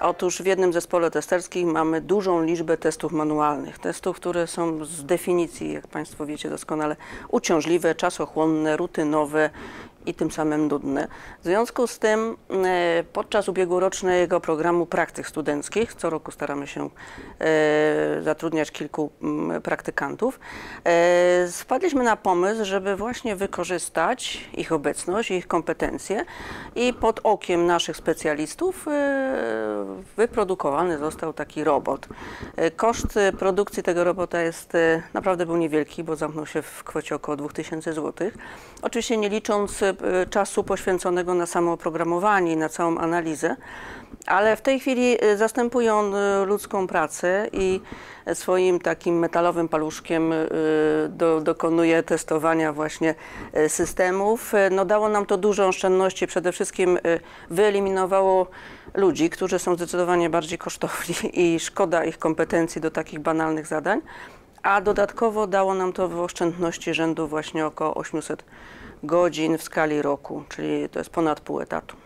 Otóż w jednym zespole testerskim mamy dużą liczbę testów manualnych. Testów, które są z definicji, jak Państwo wiecie doskonale, uciążliwe, czasochłonne, rutynowe i tym samym nudne. W związku z tym e, podczas ubiegłorocznego programu praktyk studenckich, co roku staramy się e, zatrudniać kilku mm, praktykantów, e, spadliśmy na pomysł, żeby właśnie wykorzystać ich obecność, ich kompetencje i pod okiem naszych specjalistów e, wyprodukowany został taki robot. E, Koszt e, produkcji tego robota jest e, naprawdę był niewielki, bo zamknął się w kwocie około 2000 zł. Oczywiście nie licząc e, czasu poświęconego na samo oprogramowanie i na całą analizę, ale w tej chwili e, zastępuje on e, ludzką pracę i swoim takim metalowym paluszkiem do, dokonuje testowania właśnie systemów. No dało nam to dużo oszczędności, przede wszystkim wyeliminowało ludzi, którzy są zdecydowanie bardziej kosztowni i szkoda ich kompetencji do takich banalnych zadań, a dodatkowo dało nam to w oszczędności rzędu właśnie około 800 godzin w skali roku, czyli to jest ponad pół etatu.